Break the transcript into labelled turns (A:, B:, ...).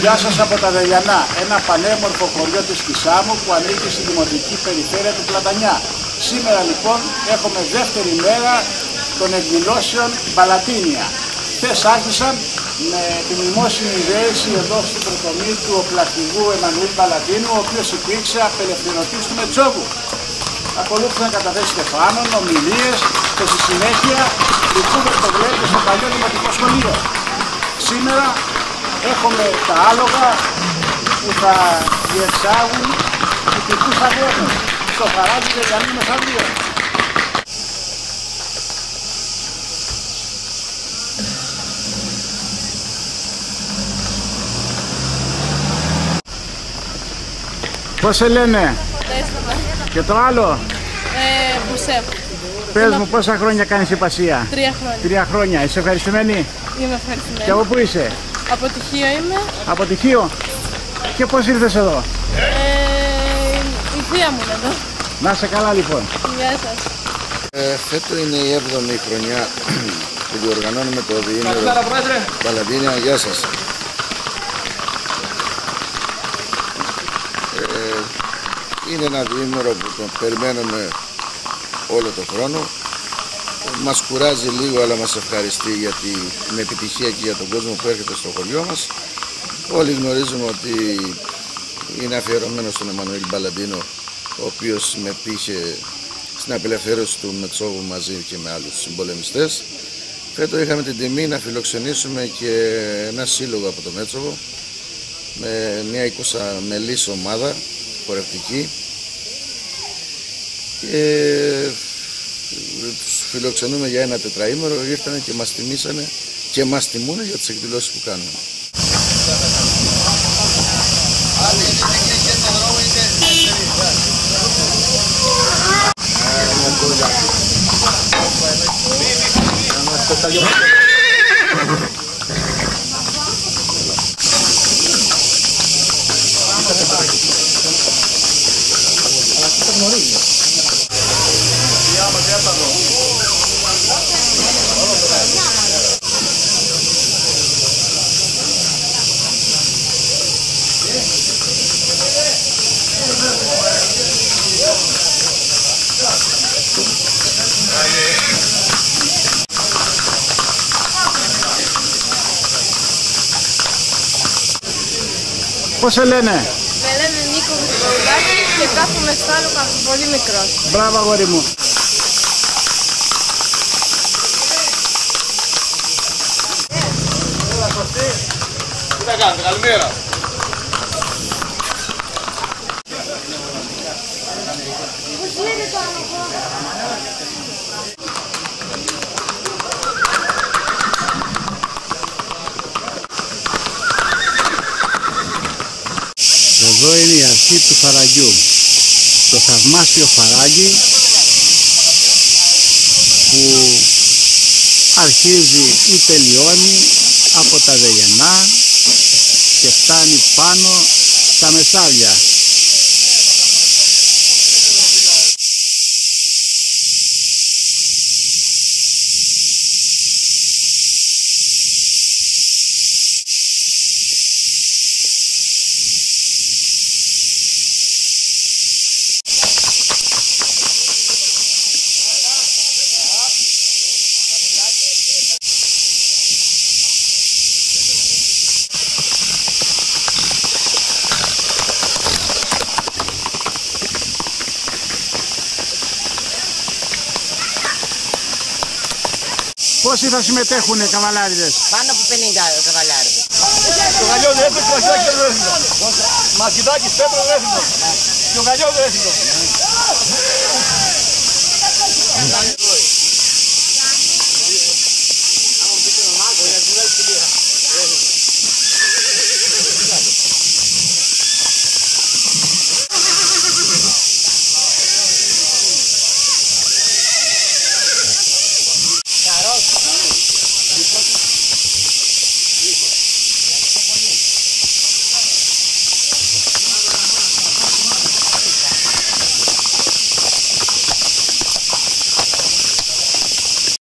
A: Γεια σας από τα Δελιανά, ένα πανέμορφο χωριό της Κισάμου που ανήκει στη δημοτική περιφέρεια του Πλατανιά. Σήμερα λοιπόν έχουμε δεύτερη μέρα των εκδηλώσεων Μπαλατίνια. Χθες άρχισαν με τη μνημόσυνη δέηση εδώ στην πρωτομή του οπλαστηγού Εμμανουήλ Μπαλατίνου, ο οποίος υπήρξε απελευθερωτής του Μετσόβου. Ακολούθησαν καταθέσει στεφάνων, ομιλίες και στη συνέχεια λειτουργούν το βλέπετε στο παλιό δημοτικό σχολείο. Σήμερα έχουμε τα άλογα που θα διεξάγουν τυπικούς αγώνες στο χαράκι Δελιανού Μεσαβίου. Πώς σε λένε;
B: Τέσσερα.
A: Και το άλλο.
B: Ε, Μπουσέφ.
A: Πες μου πόσα χρόνια κάνεις υπασία;
B: Τρία χρόνια.
A: Τρία χρόνια. Είσαι ευχαριστημένη;
B: Είμαι
A: Και
B: ευχαριστημένη.
A: από πού είσαι;
B: Από τυχείο είμαι.
A: Από τυχείο. Και πώς ήρθες εδώ;
B: Ε, η θεία μου είναι εδώ.
A: Να είσαι καλά λοιπόν.
B: Γεια σας.
C: Ε, φέτο είναι η 7η χρονιά που διοργανώνουμε το διήμερο Παλαντίνια. Γεια σας. Είναι ένα διήμερο που το περιμένουμε όλο τον χρόνο. Μας κουράζει λίγο αλλά μας ευχαριστεί γιατί είναι επιτυχία και για τον κόσμο που έρχεται στο χωριό μας. Όλοι γνωρίζουμε ότι είναι αφιερωμένο στον Εμμανουήλ Μπαλαντίνο ο οποίος με πήχε στην απελευθέρωση του Μετσόβου μαζί και με άλλους συμπολεμιστές. Φέτο είχαμε την τιμή να φιλοξενήσουμε και ένα σύλλογο από το Μέτσοβο με μια 20 μελής ομάδα χορευτική και τους φιλοξενούμε για ένα τετραήμερο ήρθανε και μας τιμήσανε και μας τιμούν για τις εκδηλώσεις που κάνουμε.
A: Πώς σε λένε;
B: Με λένε Νίκο Βουλγάκη και κάθομαι στο άλλο από πολύ μικρός.
A: Μπράβο αγόρι μου.
D: Τι θα κάνετε, καλημέρα.
A: Εδώ είναι η αρχή του φαραγγιού. Το θαυμάσιο φαράγγι που αρχίζει ή τελειώνει από τα δεγενά και φτάνει πάνω στα μεσάρια. Πόσοι θα συμμετέχουν οι καβαλάριδες;
E: Πάνω από 50 καβαλάριδες.
D: Το γαλλιός δεν έφυγε, το μαχητάκι δεν έφυγε. Μαχητάκι, πέτρος δεν έφυγε. Και ο γαλλιός δεν έφυγε.